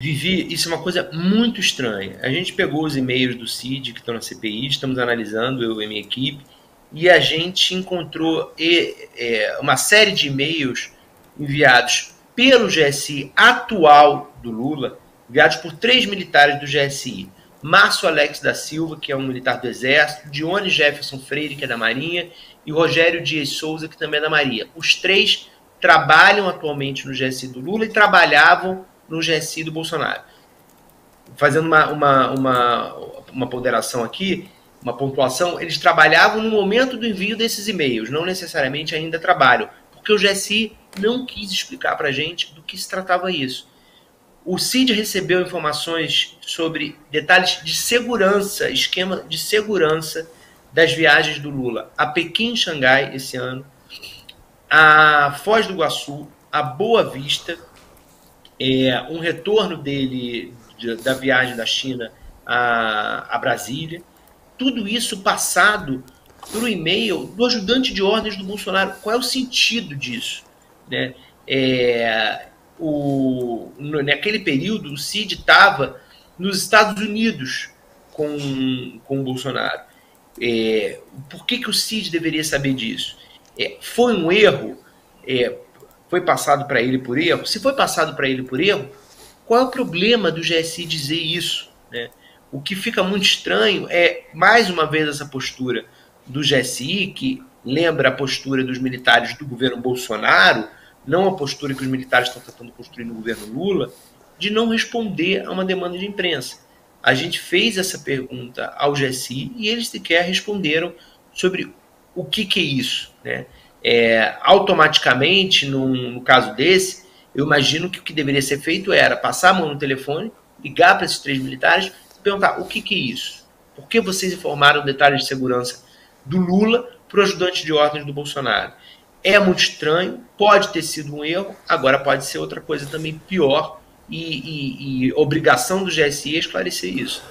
Vivi, isso é uma coisa muito estranha. A gente pegou os e-mails do CID que estão na CPI, estamos analisando, eu e minha equipe, e a gente encontrou é, uma série de e-mails enviados pelo GSI atual do Lula, enviados por três militares do GSI. Márcio Alex da Silva, que é um militar do Exército, Dione Jefferson Freire, que é da Marinha, e Rogério Dias Souza, que também é da Marinha. Os três trabalham atualmente no GSI do Lula e trabalhavam no GSI do Bolsonaro. Fazendo uma, uma, uma, uma ponderação aqui, uma pontuação, eles trabalhavam no momento do envio desses e-mails, não necessariamente ainda trabalham, porque o GSI não quis explicar para a gente do que se tratava isso. O CID recebeu informações sobre detalhes de segurança, esquema de segurança das viagens do Lula a Pequim e Xangai esse ano, a Foz do Iguaçu, a Boa Vista, é, um retorno dele de, da viagem da China a, a Brasília, tudo isso passado por um e-mail do ajudante de ordens do Bolsonaro. Qual é o sentido disso? Né? É, o, naquele período, o Cid estava nos Estados Unidos com, com o Bolsonaro. É, por que, que o Cid deveria saber disso? É, foi um erro? É, foi passado para ele por erro? Se foi passado para ele por erro, qual é o problema do GSI dizer isso? Né? O que fica muito estranho é, mais uma vez, essa postura do GSI, que lembra a postura dos militares do governo Bolsonaro, não a postura que os militares estão tentando construir no governo Lula, de não responder a uma demanda de imprensa. A gente fez essa pergunta ao GSI e eles sequer responderam sobre o que, que é isso. Né? É, automaticamente, num, no caso desse, eu imagino que o que deveria ser feito era passar a mão no telefone, ligar para esses três militares perguntar o que, que é isso? Por que vocês informaram detalhes de segurança do Lula para o ajudante de ordens do Bolsonaro? É muito estranho, pode ter sido um erro, agora pode ser outra coisa também pior e, e, e obrigação do GSI é esclarecer isso.